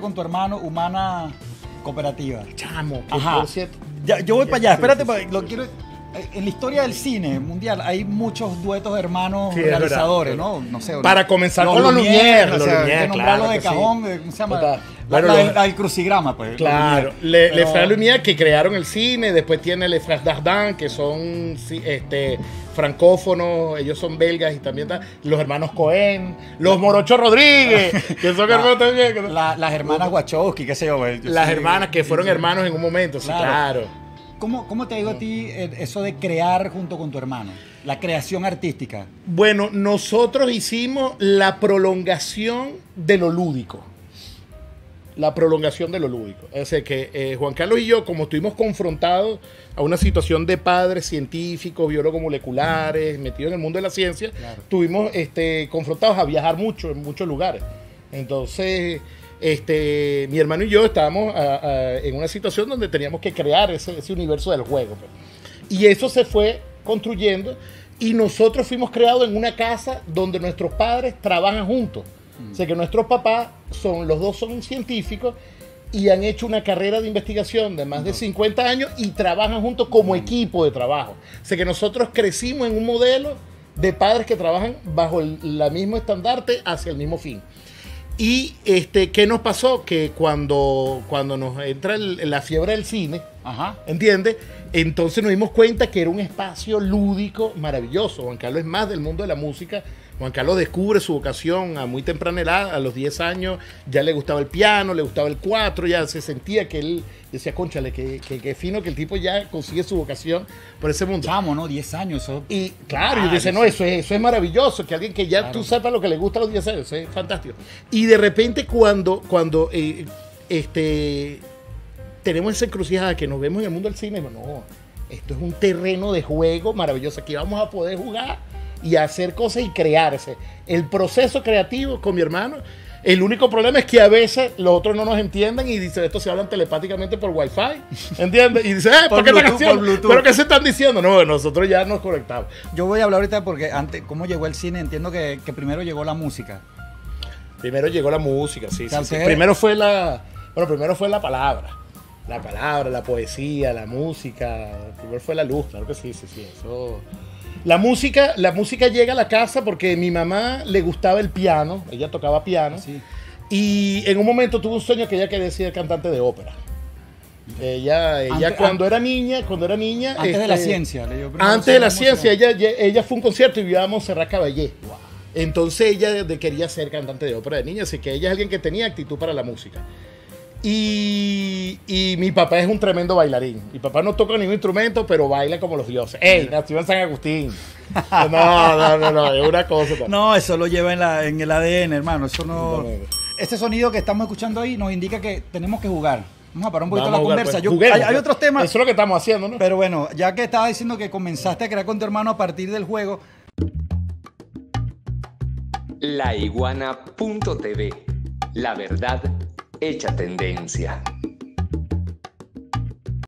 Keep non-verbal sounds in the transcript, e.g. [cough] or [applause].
con tu hermano Humana Cooperativa. Chamo, que Ajá. por cierto. Ya, yo voy para allá, espérate, lo quiero. Eh, En la historia del cine mundial hay muchos duetos de hermanos Sí, es verdad, realizadores, es ¿no? No sé. Para comenzar con los Lumière, los Lumière, claro de que sí. cajón, eh, ¿cómo se llama? Total. La, Bueno, la- los- la del crucigrama, pues. Claro, Lumière. Le, Pero- Lumière que crearon el cine, después tiene Le Frères Dardin que son este, francófonos, ellos son belgas y también ta- los hermanos Cohen, los Morochos Rodríguez, [laughs] que son hermanos también. La- las hermanas Wachowski, qué sé yo. güey. Yo las sí, hermanas que fueron sí. hermanos en un momento, sí, Claro. ¿Cómo, ¿Cómo te digo a ti eh, eso de crear junto con tu hermano? La creación artística. Bueno, nosotros hicimos la prolongación de lo lúdico. La prolongación de lo lúdico. Es decir, que eh, Juan Carlos y yo, como estuvimos confrontados a una situación de padres científicos, biólogos moleculares, metidos en el mundo de la ciencia, Claro. estuvimos este, confrontados a viajar mucho en muchos lugares. Entonces, este, mi hermano y yo estábamos ah, ah, en una situación donde teníamos que crear ese, ese universo del juego. pues. Y eso se fue construyendo y nosotros fuimos creados en una casa donde nuestros padres trabajan juntos. O sea que nuestros papás son, los dos son científicos y han hecho una carrera de investigación de más de 50 años y trabajan juntos como equipo de trabajo. O sea que nosotros crecimos en un modelo de padres que trabajan bajo el la mismo estandarte hacia el mismo fin. Y este, ¿qué nos pasó? Que cuando, cuando nos entra la fiebre del cine, Ajá. ¿Entiendes? Entonces nos dimos cuenta que era un espacio lúdico maravilloso. Juan Carlos es más del mundo de la música. Juan Carlos descubre su vocación a muy temprana edad, a los 10 años, ya le gustaba el piano, le gustaba el cuatro, ya se sentía que él decía, conchale, que, que, que fino que el tipo ya consigue su vocación por ese mundo. Chamo, ¿no? 10 años. Eso. Y claro, y Ah, dice, yo no, eso es, eso es maravilloso, que alguien que ya Claro. tú sepas lo que le gusta a los 10 años, eso es fantástico. Y de repente cuando, cuando eh, este, tenemos esa encrucijada que nos vemos en el mundo del cine, no, esto es un terreno de juego maravilloso, aquí vamos a poder jugar y hacer cosas y crearse. El proceso creativo con mi hermano, el único problema es que a veces los otros no nos entienden y dicen, esto se hablan telepáticamente por wifi, [laughs] ¿entiendes? Y dicen, eh, ¿por, Por qué Bluetooth, por Bluetooth. ¿Pero qué se están diciendo? No, nosotros ya nos conectamos. Yo voy a hablar ahorita porque antes, ¿cómo llegó el cine? Entiendo que, que primero llegó la música. Primero llegó la música, sí, sí, sí. Primero fue la, bueno, primero fue la palabra, la palabra, la poesía, la música. Primero fue la luz, claro que sí, sí, sí. Eso. La música, la música llega a la casa porque mi mamá le gustaba el piano, ella tocaba piano, Sí. y en un momento tuvo un sueño que ella quería ser cantante de ópera. Ella, ella Antes- cuando era niña, cuando era niña, Antes de la este, ciencia. leyó primero antes de la ciencia, ella, ella, fue a un concierto y vio a Montserrat Caballé. Entonces ella quería ser cantante de ópera de niña, así que ella es alguien que tenía actitud para la música. Y, y mi papá es un tremendo bailarín. Mi papá no toca ningún instrumento, pero baila como los dioses. ¡Ey! Nació en San Agustín. [laughs] No, no, no, no, es una cosa. No, eso lo lleva en, la, en el ADN, hermano. Eso no. Este sonido que estamos escuchando ahí nos indica que tenemos que jugar. Vamos a parar un poquito Vamos la jugar, conversa. pues. Yo- Juguemos, hay, hay pues. otros temas. Eso es lo que estamos haciendo, ¿no? Pero bueno, ya que estaba diciendo que comenzaste a crear con tu hermano a partir del juego, Laiguana.tv. La verdad hecha tendencia.